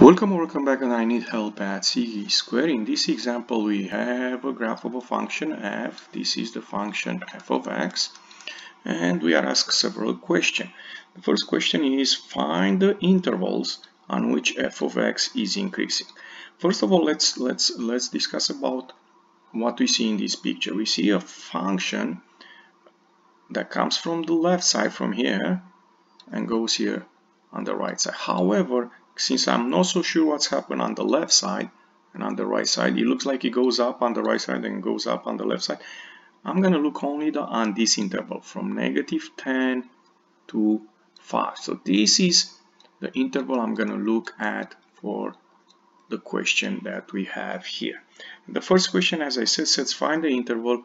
Welcome or welcome back and I need help at c square. In this example we have a graph of a function f. This is the function f of x and we are asked several questions. The first question is find the intervals on which f of x is increasing. First of all let's let's let's discuss about what we see in this picture. We see a function that comes from the left side from here and goes here on the right side. However, since I'm not so sure what's happened on the left side and on the right side, it looks like it goes up on the right side and goes up on the left side. I'm going to look only the, on this interval from negative 10 to 5. So this is the interval I'm going to look at for the question that we have here. The first question, as I said, says find the interval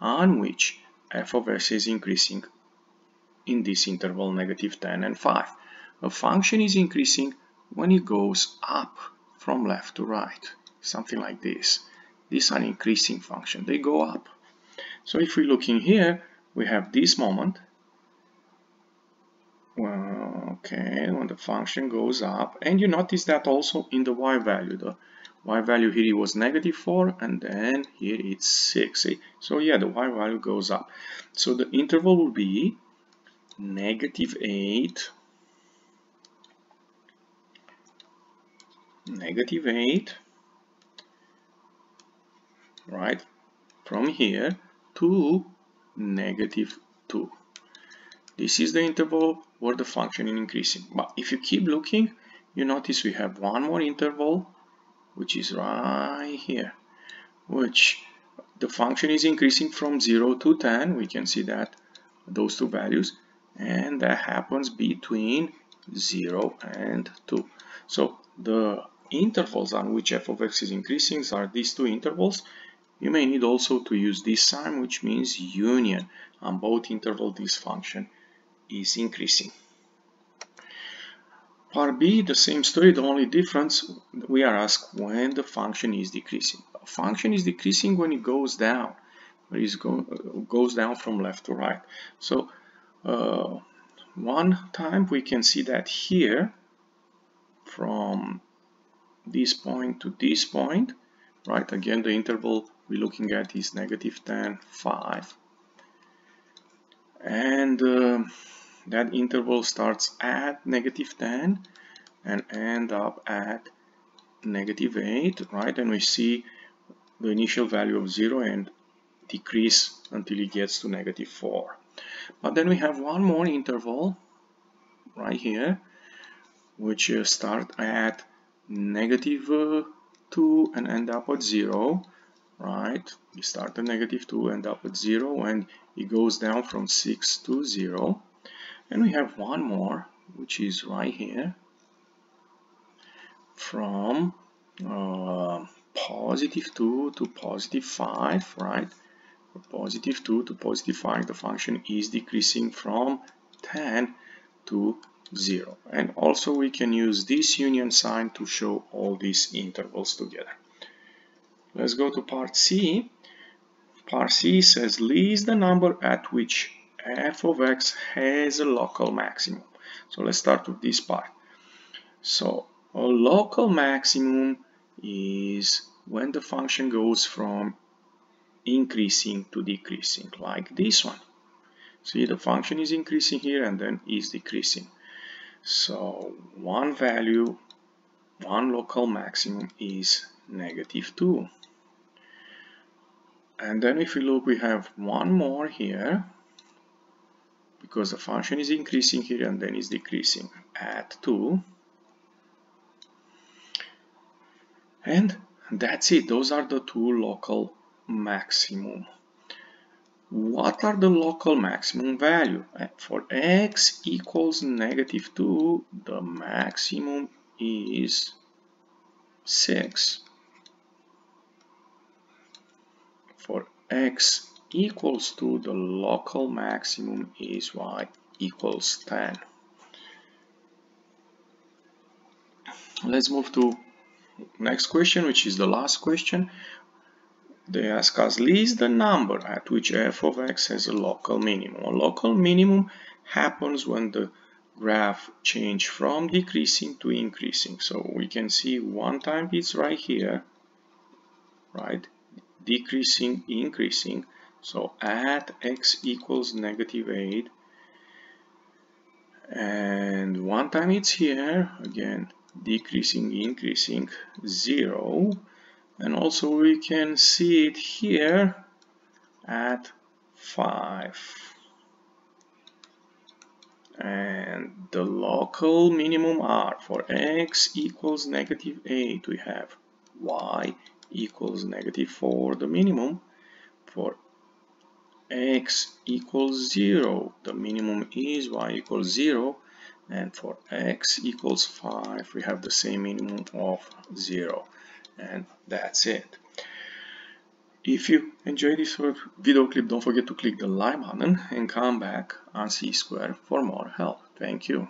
on which f of x is increasing in this interval negative 10 and 5. A function is increasing when it goes up from left to right, something like this. These are increasing function, they go up. So if we look in here, we have this moment, well, okay, when the function goes up, and you notice that also in the y value, the y value here was negative 4 and then here it's 6 see? so yeah the y value goes up so the interval will be negative 8 negative 8 right from here to negative 2 this is the interval where the function is increasing. But if you keep looking you notice we have one more interval which is right here which the function is increasing from 0 to 10 we can see that those two values and that happens between 0 and 2 so the intervals on which f of x is increasing are these two intervals. You may need also to use this sign, which means union. On both interval this function is increasing. Part B, the same story, the only difference, we are asked when the function is decreasing. A function is decreasing when it goes down, when it go, goes down from left to right. So, uh, one time we can see that here, from this point to this point, right? Again, the interval we're looking at is negative 10, 5. And uh, that interval starts at negative 10 and end up at negative 8, right? And we see the initial value of 0 and decrease until it gets to negative 4. But then we have one more interval right here, which uh, start at negative, uh, 2 and end up at 0 right? We start at negative 2 end up at 0 and it goes down from 6 to 0 and we have one more which is right here from uh, positive 2 to positive 5 right? From positive 2 to positive 5 the function is decreasing from 10 to 0 and also we can use this union sign to show all these intervals together. Let's go to part C. Part C says list the number at which f of x has a local maximum. So let's start with this part. So a local maximum is when the function goes from increasing to decreasing like this one see the function is increasing here and then is decreasing so one value, one local maximum is negative 2. And then if we look, we have one more here because the function is increasing here and then is decreasing at 2. And that's it. Those are the two local maximum what are the local maximum value? Eh, for x equals negative 2, the maximum is 6. For x equals to the local maximum is y equals 10. Let's move to next question, which is the last question. They ask us list the number at which f of x has a local minimum. A local minimum happens when the graph change from decreasing to increasing. So we can see one time it's right here, right? Decreasing, increasing. So at x equals negative 8 and one time it's here, again decreasing, increasing, 0 and also we can see it here at 5 and the local minimum r for x equals negative 8 we have y equals negative 4 the minimum for x equals 0 the minimum is y equals 0 and for x equals 5 we have the same minimum of 0 and that's it if you enjoyed this video clip, don't forget to click the like button and come back on C Square for more help. Thank you.